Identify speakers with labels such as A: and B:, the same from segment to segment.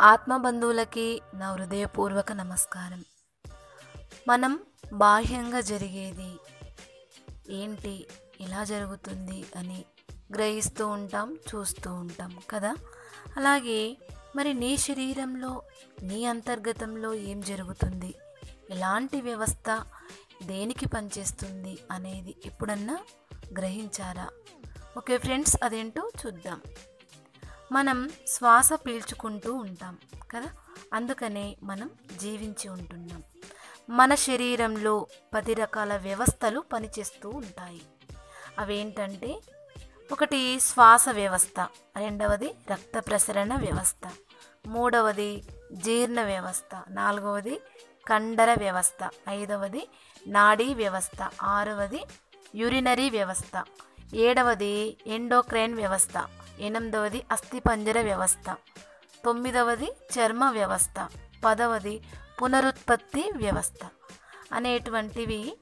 A: ఆత్మబంధువులకి నా హృదయపూర్వక నమస్కారం. మనం బాహ్యంగా జరిగేది ఏంటి ఎలా జరుగుతుంది అని గ్రహిస్తూ ఉంటాం చూస్తూ ఉంటాం కదా? అలాగే మరి నీ శరీరంలో నీ అంతర్గతంలో ఏం జరుగుతుంది? ఎలాంటి వ్యవస్థ దేనికి పనిచేస్తుంది అనేది ఎప్పుడన్నా గ్రహించారా? ఓకే ఫ్రెండ్స్ అదేంటో చూద్దాం. మనం శ్వాస పీల్చుకుంటూ ఉంటాం కదా? అందుకనే మనం జీవించి ఉంటున్నాం. మన శరీరంలో పది రకాల వ్యవస్థలు పనిచేస్తూ ఉంటాయి. అవేంటంటే ఒకటి శ్వాస వ్యవస్థ రెండవది రక్త ప్రసరణ వ్యవస్థ మూడవది జీర్ణ వ్యవస్థ నాలుగవది కండర వ్యవస్థ ఐదవది నాడీ వ్యవస్థ ఆరవది యూరినరీ వ్యవస్థ. ఏడవది ఎండోక్రైన్ వ్యవస్థ. ఎనిమిదవది అస్థిపంజర వ్యవస్థ. తొమ్మిదవది చర్మ వ్యవస్థ. పదవది పునరుత్పత్తి వ్యవస్థ. అనేటువంటివి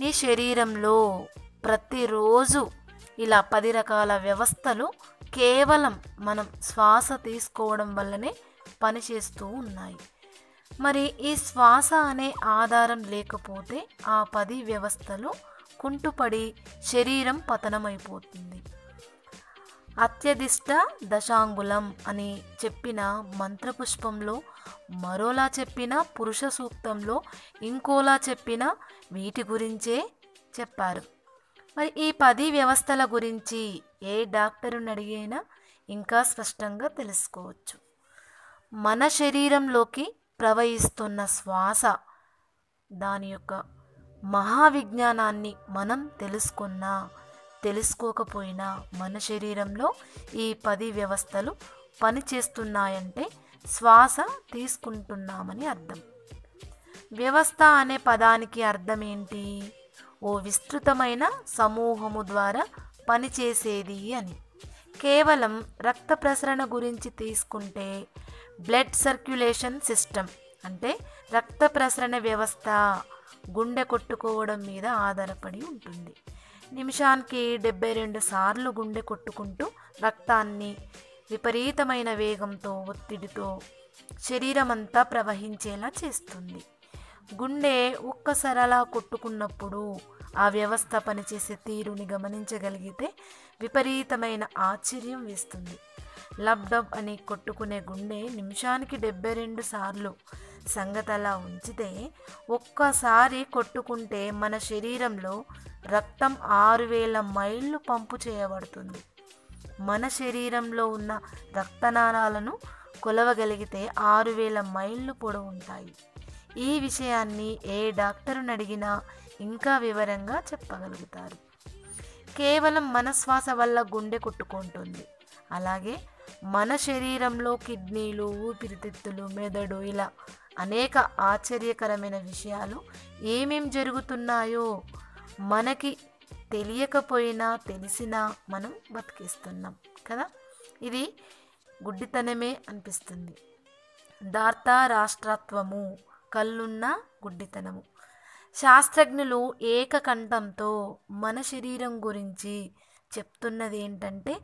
A: నీ శరీరంలో ప్రతిరోజు ఇలా పది రకాల వ్యవస్థలు కేవలం మనం శ్వాస తీసుకోవడం వల్లనే పనిచేస్తూ ఉన్నాయి. మరి ఈ శ్వాస అనే ఆధారం లేకపోతే ఆ పది వ్యవస్థలు కుంటుపడి శరీరం పతనమైపోతుంది. అత్యధిష్ట దశాంగులం అని చెప్పిన మంత్రపుష్పంలో మరోలా చెప్పిన పురుష సూక్తంలో ఇంకోలా చెప్పిన వీటి గురించే చెప్పారు. మరి ఈ పది వ్యవస్థల గురించి ఏ డాక్టరుని అడిగైనా ఇంకా స్పష్టంగా తెలుసుకోవచ్చు. మన శరీరంలోకి ప్రవహిస్తున్న శ్వాస దాని యొక్క మహావిజ్ఞానాన్ని మనం తెలుసుకున్నా తెలుసుకోకపోయినా మన శరీరంలో ఈ పది వ్యవస్థలు పనిచేస్తున్నాయంటే శ్వాస తీసుకుంటున్నామని అర్థం. వ్యవస్థ అనే పదానికి అర్థం ఏంటి ఓ విస్తృతమైన సమూహము ద్వారా పనిచేసేది అని. కేవలం రక్త ప్రసరణ గురించి తీసుకుంటే బ్లడ్ సర్క్యులేషన్ సిస్టమ్ అంటే రక్త ప్రసరణ వ్యవస్థ గుండె కొట్టుకోవడం మీద ఆధారపడి ఉంటుంది. నిమిషానికి డెబ్బై రెండు సార్లు గుండె కొట్టుకుంటూ రక్తాన్ని విపరీతమైన వేగంతో ఒత్తిడితో శరీరం అంతా ప్రవహించేలా చేస్తుంది. గుండె ఒక్కసారి కొట్టుకున్నప్పుడు ఆ వ్యవస్థ పనిచేసే తీరుని గమనించగలిగితే విపరీతమైన ఆశ్చర్యం వేస్తుంది. లబ్డబ్ అని కొట్టుకునే గుండె నిమిషానికి డెబ్బై రెండు సార్లు సంగతి అలా ఉంచితే ఒక్కసారి కొట్టుకుంటే మన శరీరంలో రక్తం ఆరు వేల మైళ్ళు పంపు చేయబడుతుంది. మన శరీరంలో ఉన్న రక్తనాళాలను కొలవగలిగితే ఆరు వేల మైళ్ళు పొడవు ఉంటాయి. ఈ విషయాన్ని ఏ డాక్టరుని అడిగినా ఇంకా వివరంగా చెప్పగలుగుతారు. కేవలం మన శ్వాస వల్ల గుండె కొట్టుకుంటుంది. అలాగే మన శరీరంలో కిడ్నీలు ఊపిరితిత్తులు మెదడు ఇలా అనేక ఆశ్చర్యకరమైన విషయాలు. ఏమేం జరుగుతున్నాయో మనకి తెలియకపోయినా తెలిసినా మనం బతికిస్తున్నాం కదా? ఇది గుడ్డితనమే అనిపిస్తుంది. దార్త రాష్ట్రత్వము కళ్ళున్న గుడ్డితనము. శాస్త్రజ్ఞులు ఏకకంఠంతో మన శరీరం గురించి చెప్తున్నది ఏంటంటే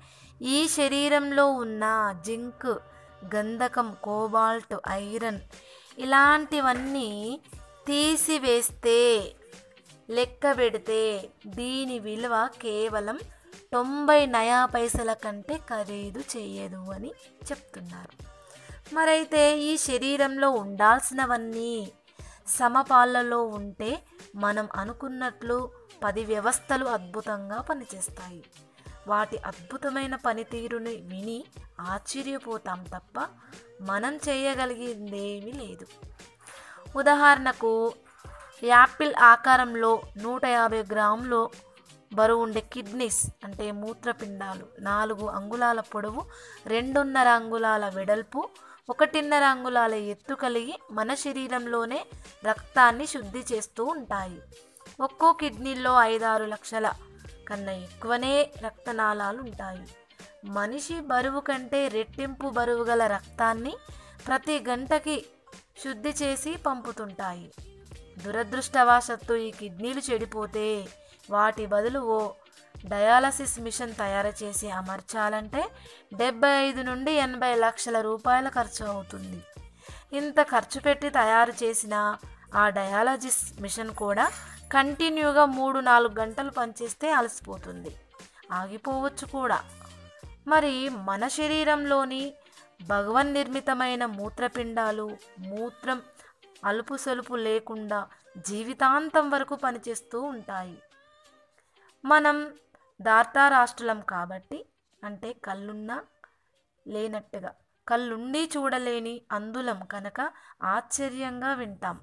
A: ఈ శరీరంలో ఉన్న జింక్ గంధకం కోబాల్ట్ ఐరన్ ఇలాంటివన్నీ తీసివేస్తే లెక్క పెడితే దీని విలువ కేవలం తొంభై నయా పైసల కంటే ఖరీదు చేయదు అని చెప్తున్నారు. మరైతే ఈ శరీరంలో ఉండాల్సినవన్నీ సమపాలలో ఉంటే మనం అనుకున్నట్లు పది వ్యవస్థలు అద్భుతంగా పనిచేస్తాయి. వాటి అద్భుతమైన పనితీరుని విని ఆశ్చర్యపోతాం తప్ప మనం చేయగలిగిందేమీ లేదు. ఉదాహరణకు యాపిల్ ఆకారంలో నూట యాభై గ్రాములు బరువు ఉండే కిడ్నీస్ అంటే మూత్రపిండాలు నాలుగు అంగుళాల పొడవు రెండున్నర అంగుళాల వెడల్పు ఒకటిన్నర అంగుళాల ఎత్తు కలిగి మన శరీరంలోనే రక్తాన్ని శుద్ధి చేస్తూ ఉంటాయి. ఒక్కో కిడ్నీలో ఐదారు లక్షల కన్నా ఎక్కువనే రక్తనాళాలు ఉంటాయి. మనిషి బరువు కంటే రెట్టింపు బరువు గల రక్తాన్ని ప్రతి గంటకి శుద్ధి చేసి పంపుతుంటాయి. దురదృష్టవశాత్తు ఈ కిడ్నీలు చెడిపోతే వాటి బదులు ఓ డయాలసిస్ మిషన్ తయారు చేసి అమర్చాలంటే డెబ్బై ఐదు నుండి ఎనభై లక్షల రూపాయల ఖర్చు అవుతుంది. ఇంత ఖర్చు పెట్టి తయారు చేసిన ఆ డయాలజిస్ మిషన్ కూడా కంటిన్యూగా మూడు నాలుగు గంటలు పనిచేస్తే అలసిపోతుంది. ఆగిపోవచ్చు కూడా. మరి మన శరీరంలోని భగవన్ నిర్మితమైన మూత్రపిండాలు మూత్రం అలుపు సలుపు లేకుండా జీవితాంతం వరకు పనిచేస్తూ ఉంటాయి. మనం దార్తారాష్ట్రులం కాబట్టి అంటే కళ్ళున్నా లేనట్టుగా కళ్ళుండి చూడలేని అందులం కనుక ఆశ్చర్యంగా వింటాం.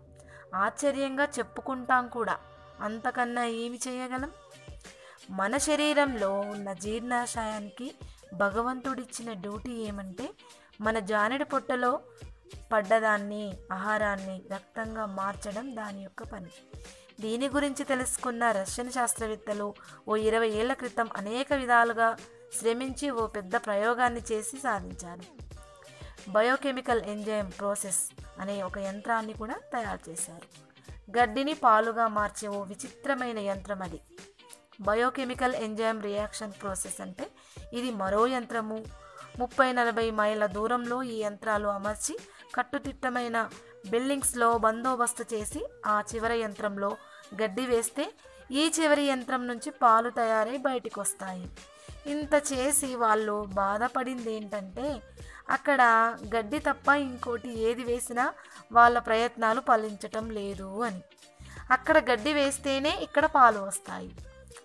A: ఆశ్చర్యంగా చెప్పుకుంటాం కూడా. అంతకన్నా ఏమి చేయగలం? మన శరీరంలో ఉన్న జీర్ణాశయానికి భగవంతుడిచ్చిన డ్యూటీ ఏమంటే మన జానెడు పొట్టలో పడ్డదాన్ని ఆహారాన్ని రక్తంగా మార్చడం దాని యొక్క పని. దీని గురించి తెలుసుకున్న రష్యన్ శాస్త్రవేత్తలు ఓ ఇరవై ఏళ్ళ క్రితం అనేక విధాలుగా శ్రమించి ఓ పెద్ద ప్రయోగాన్ని చేసి సాధించారు. బయోకెమికల్ ఎంజైమ్ ప్రాసెస్ అనే ఒక యంత్రాన్ని కూడా తయారు చేశారు. గడ్డిని పాలుగా మార్చే ఓ విచిత్రమైన యంత్రం అది. బయోకెమికల్ ఎంజైమ్ రియాక్షన్ ప్రాసెస్ అంటే ఇది మరో యంత్రము. ముప్పై నలభై మైళ్ళ దూరంలో ఈ యంత్రాలు అమర్చి కట్టుదిట్టమైన బిల్డింగ్స్లో బందోబస్తు చేసి ఆ చివరి యంత్రంలో గడ్డి వేస్తే ఈ చివరి యంత్రం నుంచి పాలు తయారై బయటికి వస్తాయి ఇంత చేసి వాళ్ళు బాధపడింది ఏంటంటే అక్కడ గడ్డి తప్ప ఇంకోటి ఏది వేసినా వాళ్ళ ప్రయత్నాలు ఫలించటం లేదు అని. అక్కడ గడ్డి వేస్తేనే ఇక్కడ పాలు వస్తాయి.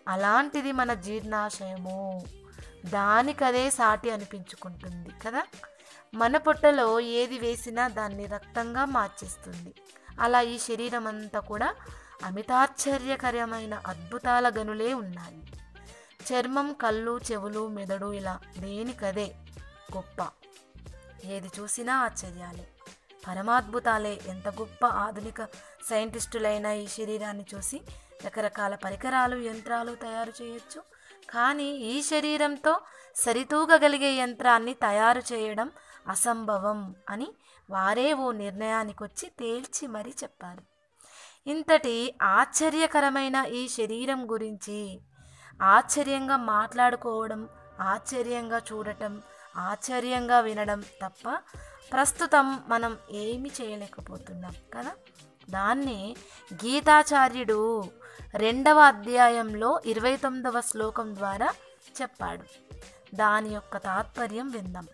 A: అలాంటిది మన జీర్ణాశయము. దానికదే సాటి అనిపించుకుంటుంది కదా? మన పొట్టలో ఏది వేసినా దాన్ని రక్తంగా మార్చేస్తుంది. అలా ఈ శరీరం అంతా కూడా అమితాశ్చర్యకరమైన అద్భుతాల గనులే ఉన్నాయి. చర్మం కళ్ళు చెవులు మెదడు ఇలా దేనికదే గొప్ప. ఏది చూసినా ఆశ్చర్యాలే. పరమాద్భుతాలే. ఎంత గొప్ప ఆధునిక సైంటిస్టులైన ఈ శరీరాన్ని చూసి రకరకాల పరికరాలు యంత్రాలు తయారు చేయొచ్చు. కానీ ఈ శరీరంతో సరితూగగలిగే యంత్రాన్ని తయారు చేయడం అసంభవం అని వారే ఓ నిర్ణయానికి వచ్చి తేల్చి మరీ చెప్పారు. ఇంతటి ఆశ్చర్యకరమైన ఈ శరీరం గురించి ఆశ్చర్యంగా మాట్లాడుకోవడం ఆశ్చర్యంగా చూడటం ఆశ్చర్యంగా వినడం తప్ప ప్రస్తుతం మనం ఏమి చేయలేకపోతున్నాం కదా? దాన్ని గీతాచార్యుడు రెండవ అధ్యాయంలో ఇరవై తొమ్మిదవ శ్లోకం ద్వారా చెప్పాడు. దాని యొక్క తాత్పర్యం విందాం.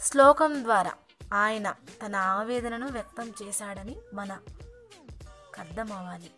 A: శ్లోకం ద్వారా ఆయన తన ఆవేదనను వ్యక్తం చేశాడని మన అర్థమవ్వాలి